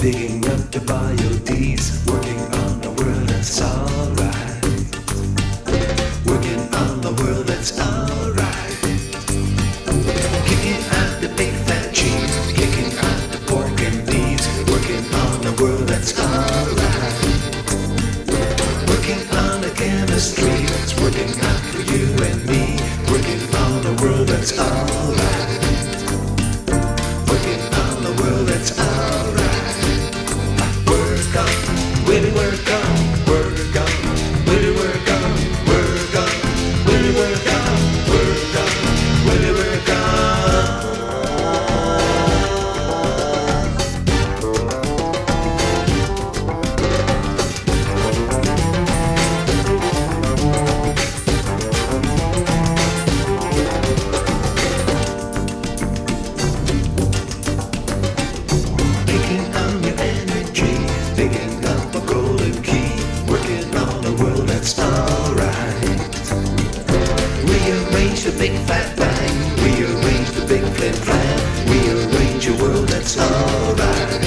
WYOD's working on a world that's alright. Working on the world that's alright. Kicking out the big fat cheese, kicking out the pork and beans, working on a world that's alright. Working on the chemistry, it's working out for you and me, working on a world that's alright. Rearrange the big fat bang, rearrange the big flim flam, rearrange a world that's alright.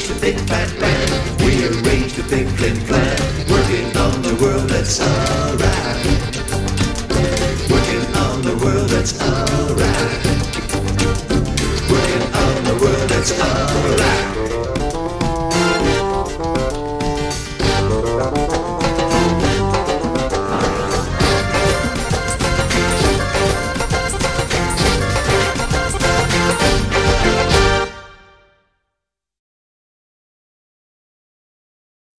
arrange the big fat, plan. We arrange the big plan plan. Working on the world that's alright. Working on the world that's alright. Working on the world that's alright.